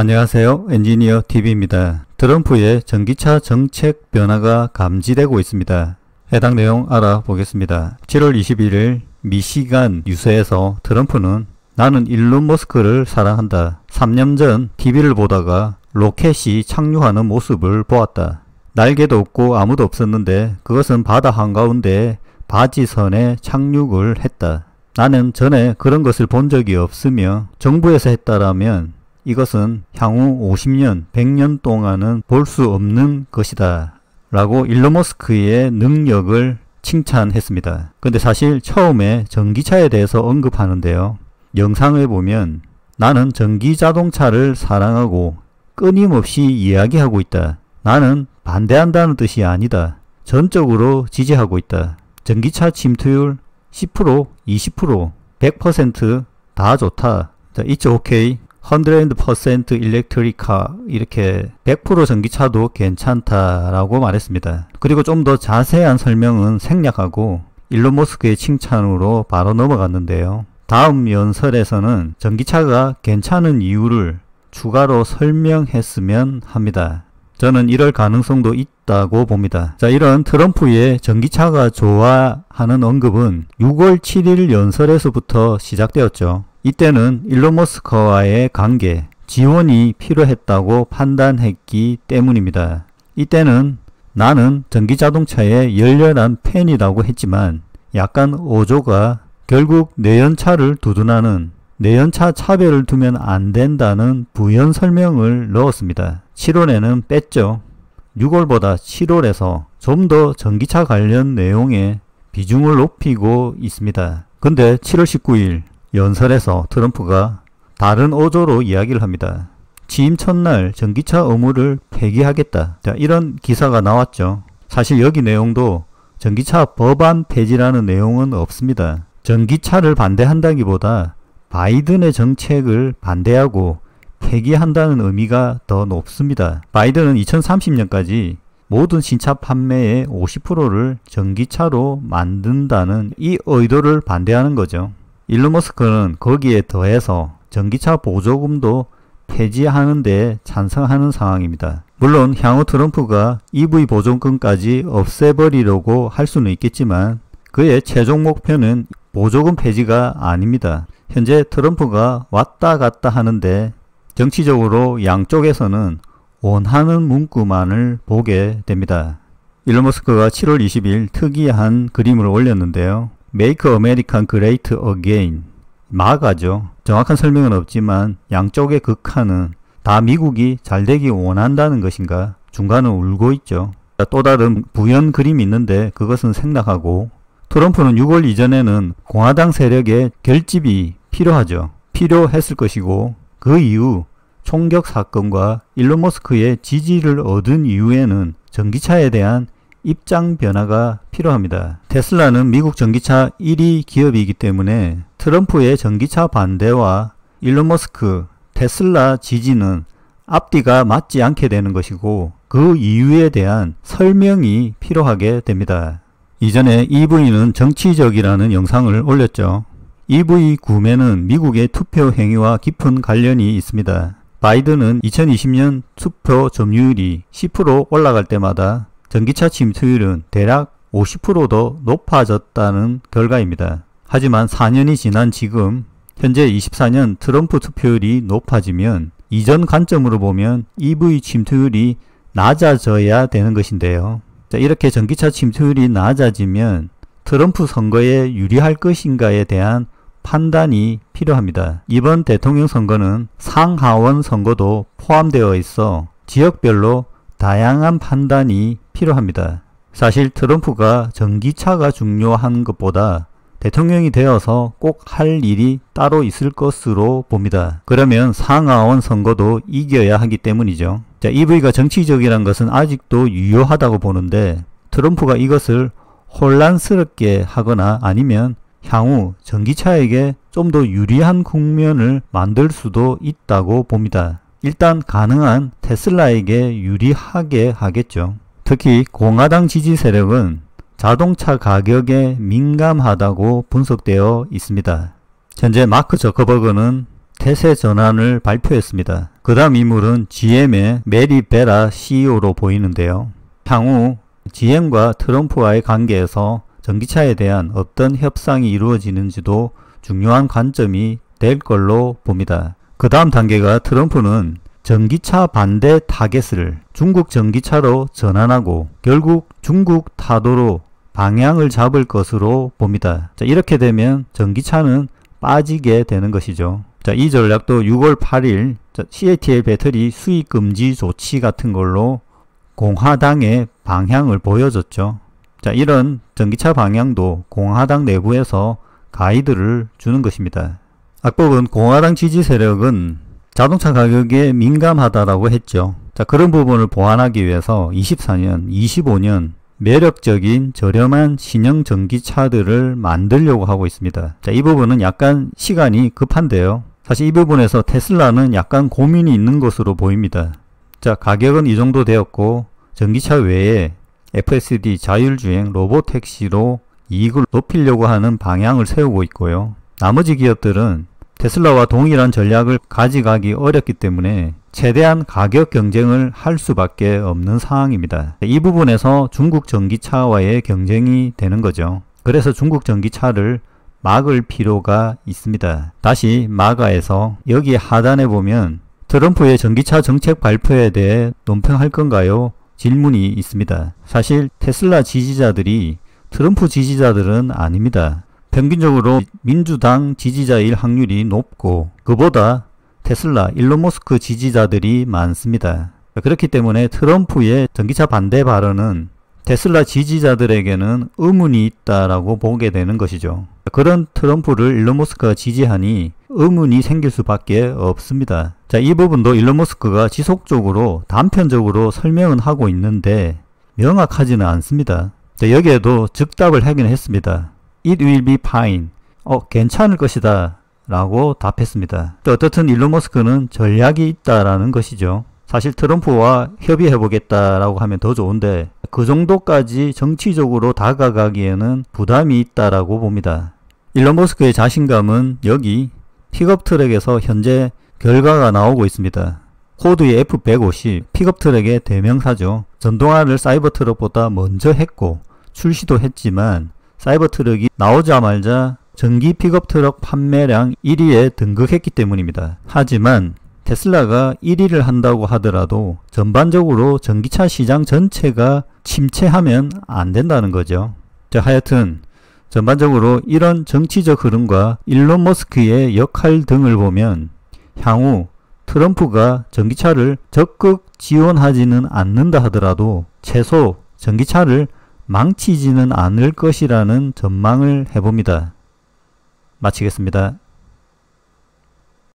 안녕하세요. 엔지니어 TV입니다. 트럼프의 전기차 정책 변화가 감지되고 있습니다. 해당 내용 알아보겠습니다. 7월 21일 미시간 유세에서 트럼프는 나는 일론 머스크를 사랑한다. 3년 전 TV를 보다가 로켓이 착륙하는 모습을 보았다. 날개도 없고 아무도 없었는데 그것은 바다 한가운데 바지선에 착륙을 했다. 나는 전에 그런 것을 본 적이 없으며 정부에서 했다라면 이것은 향후 50년, 100년 동안은 볼 수 없는 것이다. 라고 일론 머스크의 능력을 칭찬했습니다. 근데 사실 처음에 전기차에 대해서 언급하는데요. 영상을 보면 나는 전기 자동차를 사랑하고 끊임없이 이야기하고 있다. 나는 반대한다는 뜻이 아니다. 전적으로 지지하고 있다. 전기차 침투율 10%, 20%, 100%다 좋다. 자, 이쪽 오케이. 100% 일렉트리카 이렇게 100% 전기차도 괜찮다라고 말했습니다. 그리고 좀 더 자세한 설명은 생략하고 일론 머스크의 칭찬으로 바로 넘어갔는데요. 다음 연설에서는 전기차가 괜찮은 이유를 추가로 설명했으면 합니다. 저는 이럴 가능성도 있다고 봅니다. 자, 이런 트럼프의 전기차가 좋아하는 언급은 6월 7일 연설에서부터 시작되었죠. 이때는 일론 머스크와의 관계, 지원이 필요했다고 판단했기 때문입니다. 이때는 나는 전기자동차의 열렬한 팬이라고 했지만 약간 오조가 결국 내연차를 두둔하는 내연차 차별을 두면 안 된다는 부연 설명을 넣었습니다. 7월에는 뺐죠. 6월보다 7월에서 좀 더 전기차 관련 내용에 비중을 높이고 있습니다. 근데 7월 19일 연설에서 트럼프가 다른 어조로 이야기를 합니다. 취임 첫날 전기차 의무를 폐기하겠다. 자, 이런 기사가 나왔죠. 사실 여기 내용도 전기차 법안 폐지라는 내용은 없습니다. 전기차를 반대한다기보다 바이든의 정책을 반대하고 폐기한다는 의미가 더 높습니다. 바이든은 2030년까지 모든 신차 판매의 50%를 전기차로 만든다는 이 의도를 반대하는 거죠. 일론 머스크는 거기에 더해서 전기차 보조금도 폐지하는 데 찬성하는 상황입니다. 물론 향후 트럼프가 EV 보조금까지 없애버리려고 할 수는 있겠지만 그의 최종 목표는 보조금 폐지가 아닙니다. 현재 트럼프가 왔다 갔다 하는데 정치적으로 양쪽에서는 원하는 문구만을 보게 됩니다. 일론 머스크가 7월 20일 특이한 그림을 올렸는데요. Make American Great Again 마가죠. 정확한 설명은 없지만 양쪽의 극한은 다 미국이 잘 되기 원한다는 것인가 중간은 울고 있죠. 또 다른 부연 그림이 있는데 그것은 생략하고 트럼프는 6월 이전에는 공화당 세력의 결집이 필요하죠. 필요했을 것이고 그 이후 총격 사건과 일론 머스크의 지지를 얻은 이후에는 전기차에 대한 입장 변화가 필요합니다. 테슬라는 미국 전기차 1위 기업이기 때문에 트럼프의 전기차 반대와 일론 머스크, 테슬라 지지는 앞뒤가 맞지 않게 되는 것이고 그 이유에 대한 설명이 필요하게 됩니다. 이전에 EV는 정치적이라는 영상을 올렸죠. EV 구매는 미국의 투표 행위와 깊은 관련이 있습니다. 바이든은 2020년 투표 점유율이 10% 올라갈 때마다 전기차 침투율은 대략 50%도 높아졌다는 결과입니다. 하지만 4년이 지난 지금 현재 24년 트럼프 투표율이 높아지면 이전 관점으로 보면 EV 침투율이 낮아져야 되는 것인데요. 자, 이렇게 전기차 침투율이 낮아지면 트럼프 선거에 유리할 것인가에 대한 판단이 필요합니다. 이번 대통령 선거는 상하원 선거도 포함되어 있어 지역별로 다양한 판단이 필요합니다. 사실 트럼프가 전기차가 중요한 것보다 대통령이 되어서 꼭 할 일이 따로 있을 것으로 봅니다. 그러면 상하원 선거도 이겨야 하기 때문이죠. 자, EV가 정치적이란 것은 아직도 유효하다고 보는데 트럼프가 이것을 혼란스럽게 하거나 아니면 향후 전기차에게 좀 더 유리한 국면을 만들 수도 있다고 봅니다. 일단 가능한 테슬라에게 유리하게 하겠죠. 특히 공화당 지지 세력은 자동차 가격에 민감하다고 분석되어 있습니다. 현재 마크 저커버그는 태세 전환을 발표했습니다. 그 다음 인물은 GM의 메리 바라 CEO로 보이는데요. 향후 GM과 트럼프와의 관계에서 전기차에 대한 어떤 협상이 이루어지는지도 중요한 관점이 될 걸로 봅니다. 그 다음 단계가 트럼프는 전기차 반대 타겟을 중국 전기차로 전환하고 결국 중국 타도로 방향을 잡을 것으로 봅니다. 자, 이렇게 되면 전기차는 빠지게 되는 것이죠. 자, 이 전략도 6월 8일 CATL 배터리 수익 금지 조치 같은 걸로 공화당의 방향을 보여줬죠. 자, 이런 전기차 방향도 공화당 내부에서 가이드를 주는 것입니다. 악법은 공화당 지지 세력은 자동차 가격에 민감하다라고 했죠. 자, 그런 부분을 보완하기 위해서 24년, 25년 매력적인 저렴한 신형 전기차들을 만들려고 하고 있습니다. 자, 이 부분은 약간 시간이 급한데요. 사실 이 부분에서 테슬라는 약간 고민이 있는 것으로 보입니다. 자, 가격은 이 정도 되었고 전기차 외에 FSD 자율주행 로보택시로 이익을 높이려고 하는 방향을 세우고 있고요. 나머지 기업들은 테슬라와 동일한 전략을 가져가기 어렵기 때문에 최대한 가격 경쟁을 할 수밖에 없는 상황입니다. 이 부분에서 중국 전기차와의 경쟁이 되는 거죠. 그래서 중국 전기차를 막을 필요가 있습니다. 다시 마가에서 여기 하단에 보면 트럼프의 전기차 정책 발표에 대해 논평할 건가요? 질문이 있습니다. 사실 테슬라 지지자들이 트럼프 지지자들은 아닙니다. 평균적으로 민주당 지지자일 확률이 높고 그보다 테슬라, 일론 머스크 지지자들이 많습니다. 그렇기 때문에 트럼프의 전기차 반대 발언은 테슬라 지지자들에게는 의문이 있다라고 보게 되는 것이죠. 그런 트럼프를 일론 머스크가 지지하니 의문이 생길 수밖에 없습니다. 자, 이 부분도 일론 머스크가 지속적으로 단편적으로 설명은 하고 있는데 명확하지는 않습니다. 자, 여기에도 즉답을 하긴 했습니다. It will be fine. 어, 괜찮을 것이다. 라고 답했습니다. 어떻든 일론 머스크는 전략이 있다라는 것이죠. 사실 트럼프와 협의해보겠다라고 하면 더 좋은데 그 정도까지 정치적으로 다가가기에는 부담이 있다라고 봅니다. 일론 머스크의 자신감은 여기 픽업 트랙에서 현재 결과가 나오고 있습니다. 포드의 F150 픽업 트럭의 대명사죠. 전동화를 사이버 트럭보다 먼저 했고 출시도 했지만 사이버 트럭이 나오자마자 전기 픽업 트럭 판매량 1위에 등극했기 때문입니다. 하지만 테슬라가 1위를 한다고 하더라도 전반적으로 전기차 시장 전체가 침체하면 안 된다는 거죠. 자, 하여튼 전반적으로 이런 정치적 흐름과 일론 머스크의 역할 등을 보면 향후 트럼프가 전기차를 적극 지원하지는 않는다 하더라도 최소 전기차를 망치지는 않을 것이라는 전망을 해봅니다. 마치겠습니다.